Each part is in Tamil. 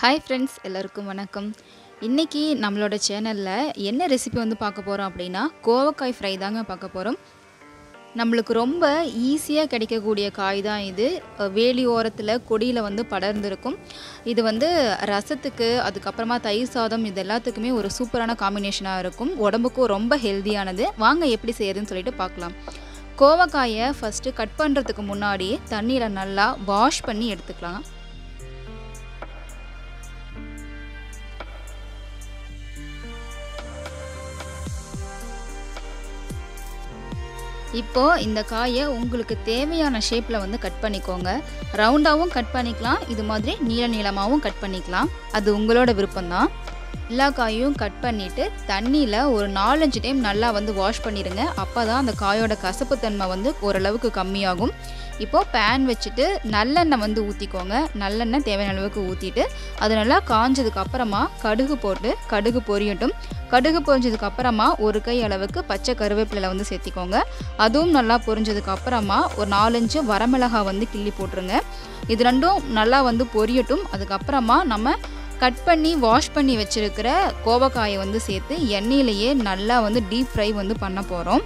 ஹாய் ஃப்ரெண்ட்ஸ் எல்லாருக்கும் வணக்கம். இன்றைக்கி நம்மளோட சேனலில் என்ன ரெசிபி வந்து பார்க்க போகிறோம் அப்படின்னா கோவக்காய் ஃப்ரை தாங்க பார்க்க போகிறோம் நம்மளுக்கு ரொம்ப ஈஸியாக கிடைக்கக்கூடிய காய் தான் இது. வேலி ஓரத்தில் கொடியில் வந்து படர்ந்துருக்கும். இது வந்து ரசத்துக்கு அதுக்கப்புறமா தயிர் சாதம் இது எல்லாத்துக்குமே ஒரு சூப்பரான காம்பினேஷனாக இருக்கும். உடம்புக்கும் ரொம்ப ஹெல்தியானது வாங்க எப்படி செய்யறதுன்னு சொல்லிட்டு பார்க்கலாம். கோவக்காயை ஃபஸ்ட்டு கட் பண்ணுறதுக்கு முன்னாடி தண்ணியில் நல்லா வாஷ் பண்ணி எடுத்துக்கலாம். இப்போது இந்த காயை உங்களுக்கு தேவையான ஷேப்பில் வந்து கட் பண்ணிக்கோங்க. ரவுண்டாகவும் கட் பண்ணிக்கலாம். இது மாதிரி நீள நீளமாகவும் கட் பண்ணிக்கலாம். அது உங்களோட விருப்பம்தான். எல்லா காயும் கட் பண்ணிவிட்டு தண்ணியில் ஒரு நாலஞ்சு டைம் நல்லா வந்து வாஷ் பண்ணிடுங்க அப்போ தான் அந்த காயோட கசப்புத்தன்மை வந்து ஓரளவுக்கு கம்மியாகும். இப்போது பேன் வச்சுட்டு நல்லெண்ணெய் வந்து ஊற்றிக்கோங்க நல்லெண்ணெய் தேவையான அளவுக்கு ஊற்றிட்டு அது நல்லா காஞ்சதுக்கு அப்புறமா கடுகு போட்டு கடுகு பொரியட்டும். கடுகு பொரிஞ்சதுக்கு அப்புறமா ஒரு கை அளவுக்கு பச்சை கருவேப்பிலை வந்து சேர்த்திக்கோங்க. அதுவும் நல்லா பொரிஞ்சதுக்கு அப்புறமா ஒரு நாலஞ்சு வரமிளகாய் வந்து கிள்ளி போட்டுருங்க. இது ரெண்டும் நல்லா வந்து பொரியட்டும். அதுக்கப்புறமா நம்ம கட் பண்ணி வாஷ் பண்ணி வச்சுருக்கிற கோவக்காயை வந்து சேர்த்து எண்ணெயிலேயே நல்லா வந்து டீப் ஃப்ரை வந்து பண்ண போகிறோம்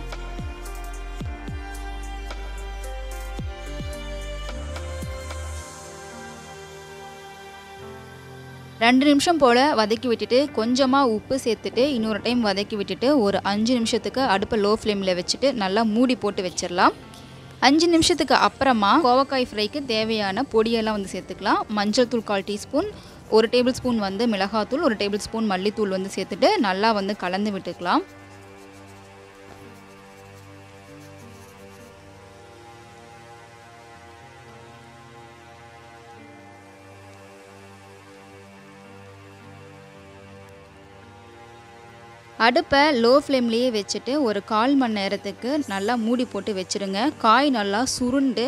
ரெண்டு நிமிஷம் போல் வதக்கி விட்டுட்டு கொஞ்சமாக உப்பு சேர்த்துட்டு இன்னொரு டைம் வதக்கி விட்டுட்டு ஒரு அஞ்சு நிமிஷத்துக்கு அடுப்பை லோ ஃப்ளேமில் வச்சுட்டு நல்லா மூடி போட்டு வச்சிடலாம். அஞ்சு நிமிஷத்துக்கு அப்புறமா கோவக்காய் ஃப்ரைக்கு தேவையான பொடியெல்லாம் வந்து சேர்த்துக்கலாம். மஞ்சள் தூள் கால் டீஸ்பூன் ஒரு டேபிள் ஸ்பூன் வந்து மிளகாத்தூள் ஒரு டேபிள் ஸ்பூன் மல்லித்தூள் வந்து சேர்த்துட்டு நல்லா வந்து கலந்து விட்டுக்கலாம். அடுப்பை லோ ஃப்ளேம்லேயே வச்சுட்டு ஒரு கால் மணி நேரத்துக்கு நல்லா மூடி போட்டு வச்சுருங்க. காய் நல்லா சுருண்டு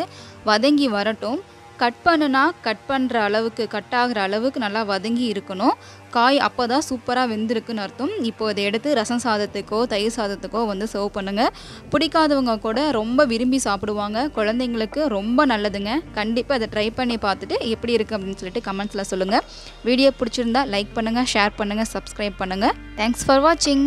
வதங்கி வரட்டும். கட் பண்ணுனா கட் பண்ணுற அளவுக்கு கட் ஆகிற அளவுக்கு நல்லா வதங்கி இருக்கணும். காய் அப்போ தான் சூப்பராக வெந்திருக்குன்னு அர்த்தம். இப்போ இதை எடுத்து ரசம் சாதத்துக்கோ தயிர் சாதத்துக்கோ வந்து சர்வ் பண்ணுங்கள் பிடிக்காதவங்க கூட ரொம்ப விரும்பி சாப்பிடுவாங்க. குழந்தைங்களுக்கு ரொம்ப நல்லதுங்க. கண்டிப்பாக அதை ட்ரை பண்ணி பார்த்துட்டு எப்படி இருக்குது அப்படின்னு சொல்லிட்டு கமெண்ட்ஸில் சொல்லுங்கள் வீடியோ பிடிச்சிருந்தா லைக் பண்ணுங்கள் ஷேர் பண்ணுங்கள் சப்ஸ்கிரைப் பண்ணுங்கள் தேங்க்ஸ் ஃபார் வாட்சிங்